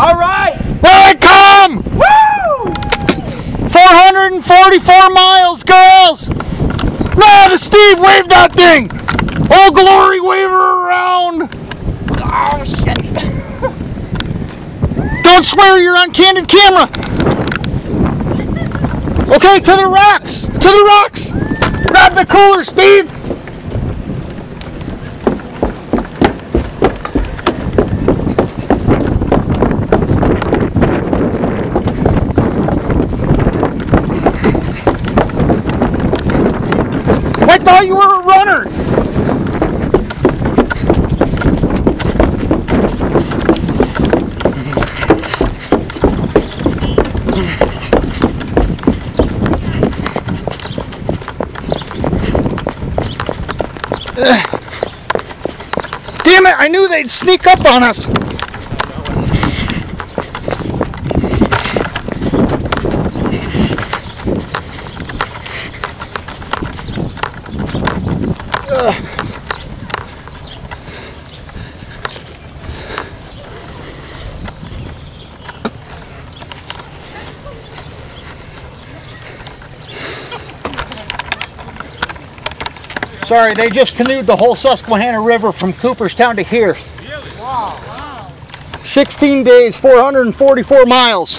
All right. Here it come! Woo! 444 miles, girls! No, the Steve wave that thing! Oh, glory, wave her around! Oh shit. Don't swear you're on candid camera! Okay, to the rocks! To the rocks! Grab the cooler, Steve! I thought you were a runner! Damn it, I knew they'd sneak up on us. Sorry, they just canoed the whole Susquehanna River from Cooperstown to here. Wow. 16 days, 444 miles.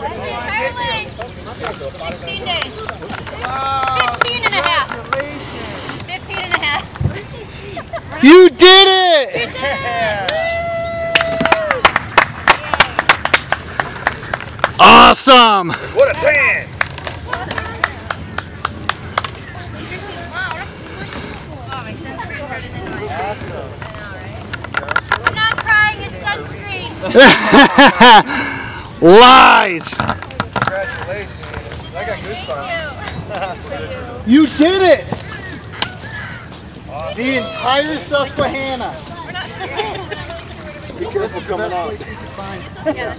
16 days. 15 and a half. 15 and a half. You did it! Awesome! What a tan. Oh, my sunscreen turning into my I know, right? I'm not crying, it's sunscreen. Lies! Congratulations. I got goosebumps. You did it! The entire Susquehanna. Be careful coming out. Yeah, that's fine. Hang on.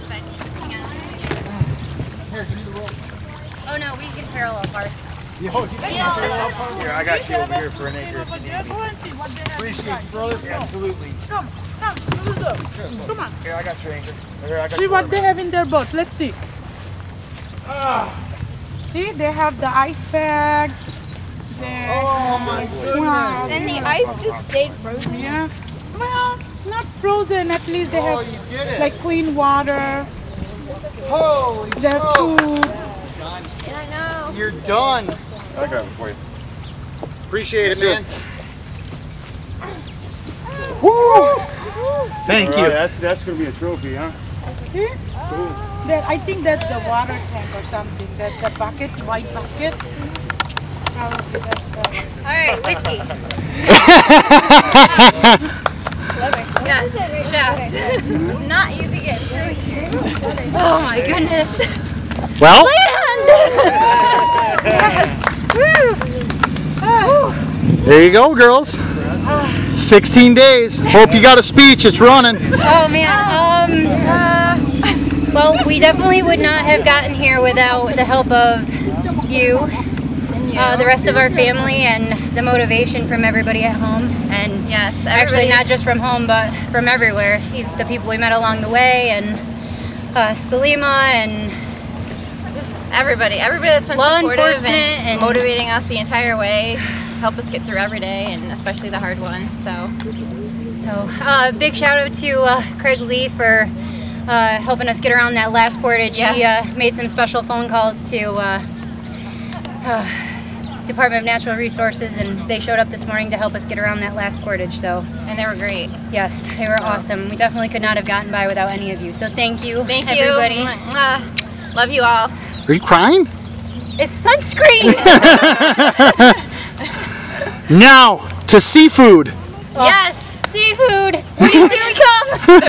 Oh no, we can parallel park. Here, I got you over here for an acre. Appreciate it, brother. Absolutely. Come, come, let's. Come on. Here, I got your anchor. Here, I got See what they have in their boat. Let's see. Ah. See, they have the ice bag. They, Oh my goodness. wow. And the ice just stayed frozen. Yeah. Well, not frozen. At least they Oh, have you did it. like clean water. Holy They have smokes. food. I know. You're done. I'll grab it for you. Appreciate it, man. Woo! Thank All you. that's that's gonna be a trophy, huh? See? That, I think that's the water tank or something. That's the bucket, white bucket. Probably that's the. Alright, whiskey. Yes, shouts. Not easy getting through here. Oh my goodness. Well, Land! Woo! There you go, girls. 16 days. Hope you got a speech. It's running. Oh man, um, well, we definitely would not have gotten here without the help of you, uh, the rest of our family, and the motivation from everybody at home. And yes, actually not just from home, but from everywhere. The people we met along the way, and uh, Stalima, and just everybody, everybody that's been Law supportive enforcement and, and- motivating us the entire way, helped us get through every day, and especially the hard ones. So So, uh, big shout out to uh, Craig Lee for uh, helping us get around that last portage. He Yeah. uh, made some special phone calls to uh, uh, Department of Natural Resources, and they showed up this morning to help us get around that last portage. So, and they were great. yes, they were awesome. We definitely could not have gotten by without any of you. So, thank you, Thank everybody. you. everybody. Love you all. Are you crying? It's sunscreen. now to seafood. yes, seafood. When you see we come.